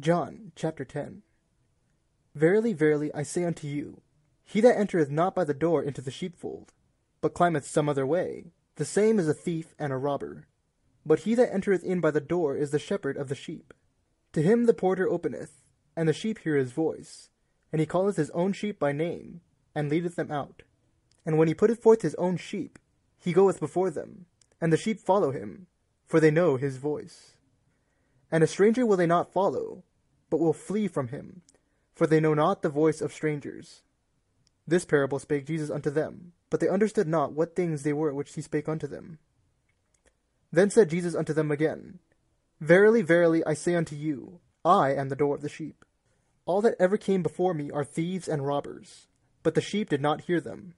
John chapter 10 Verily, verily, I say unto you, he that entereth not by the door into the sheepfold, but climbeth some other way, the same is a thief and a robber. But he that entereth in by the door is the shepherd of the sheep. To him the porter openeth, and the sheep hear his voice, and he calleth his own sheep by name, and leadeth them out. And when he putteth forth his own sheep, he goeth before them, and the sheep follow him, for they know his voice. And a stranger will they not follow, but will flee from him, for they know not the voice of strangers. This parable spake Jesus unto them, but they understood not what things they were which he spake unto them. Then said Jesus unto them again, Verily, verily, I say unto you, I am the door of the sheep. All that ever came before me are thieves and robbers, but the sheep did not hear them.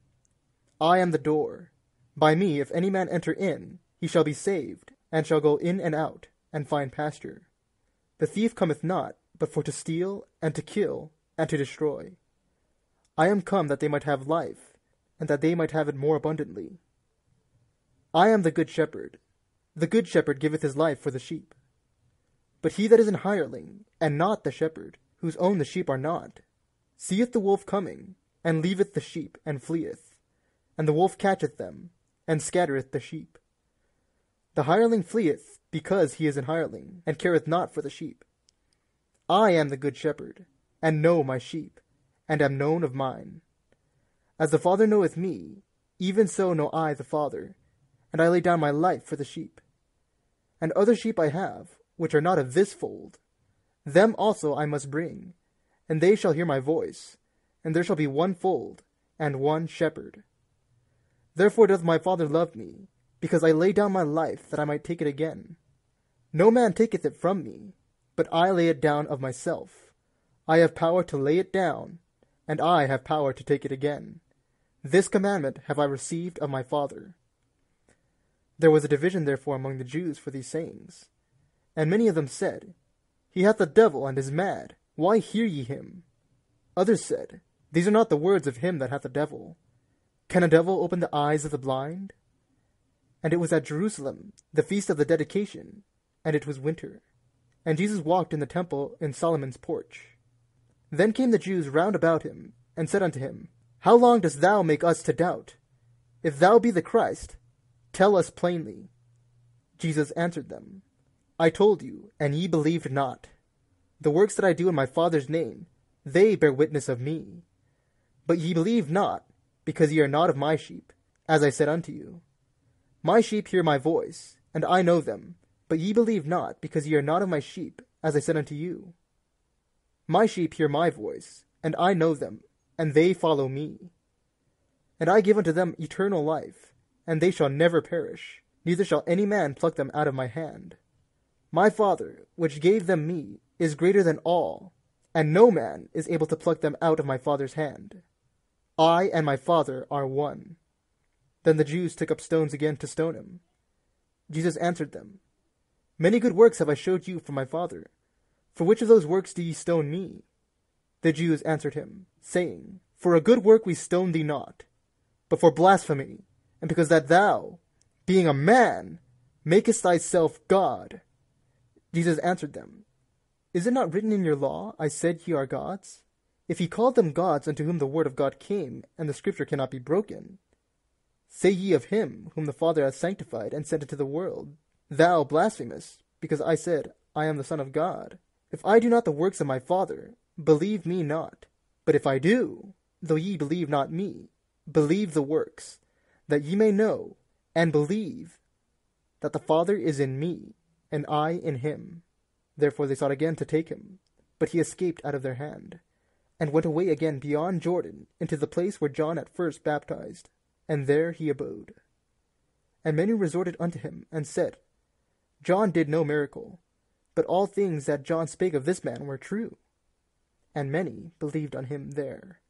I am the door. By me, if any man enter in, he shall be saved, and shall go in and out, and find pasture. The thief cometh not, but for to steal, and to kill, and to destroy. I am come that they might have life, and that they might have it more abundantly. I am the good shepherd. The good shepherd giveth his life for the sheep. But he that is an hireling, and not the shepherd, whose own the sheep are not, seeth the wolf coming, and leaveth the sheep, and fleeth. And the wolf catcheth them, and scattereth the sheep. The hireling fleeth, because he is an hireling, and careth not for the sheep. I am the good shepherd, and know my sheep, and am known of mine. As the Father knoweth me, even so know I the Father, and I lay down my life for the sheep. And other sheep I have, which are not of this fold. Them also I must bring, and they shall hear my voice, and there shall be one fold, and one shepherd. Therefore doth my Father love me, because I lay down my life that I might take it again. No man taketh it from me, but I lay it down of myself. I have power to lay it down, and I have power to take it again. This commandment have I received of my Father. There was a division therefore among the Jews for these sayings. And many of them said, He hath a devil and is mad. Why hear ye him? Others said, These are not the words of him that hath a devil. Can a devil open the eyes of the blind? And it was at Jerusalem, the feast of the dedication, and it was winter. And Jesus walked in the temple in Solomon's porch. Then came the Jews round about him, and said unto him, How long dost thou make us to doubt? If thou be the Christ, tell us plainly. Jesus answered them, I told you, and ye believed not. The works that I do in my Father's name, they bear witness of me. But ye believe not, because ye are not of my sheep, as I said unto you. My sheep hear my voice, and I know them, but ye believe not, because ye are not of my sheep, as I said unto you. My sheep hear my voice, and I know them, and they follow me. And I give unto them eternal life, and they shall never perish, neither shall any man pluck them out of my hand. My Father, which gave them me, is greater than all, and no man is able to pluck them out of my Father's hand. I and my Father are one. Then the Jews took up stones again to stone him. Jesus answered them, Many good works have I showed you from my Father. For which of those works do ye stone me? The Jews answered him, saying, For a good work we stone thee not, but for blasphemy, and because that thou, being a man, makest thyself God. Jesus answered them, Is it not written in your law, I said ye are gods? If he called them gods unto whom the word of God came, and the scripture cannot be broken, say ye of him whom the Father hath sanctified and sent into the world, Thou blasphemest, because I said, I am the Son of God. If I do not the works of my Father, believe me not. But if I do, though ye believe not me, believe the works, that ye may know and believe that the Father is in me, and I in him. Therefore they sought again to take him, but he escaped out of their hand, and went away again beyond Jordan into the place where John at first baptized, and there he abode. And many resorted unto him, and said, John did no miracle, but all things that John spake of this man were true. And many believed on him there.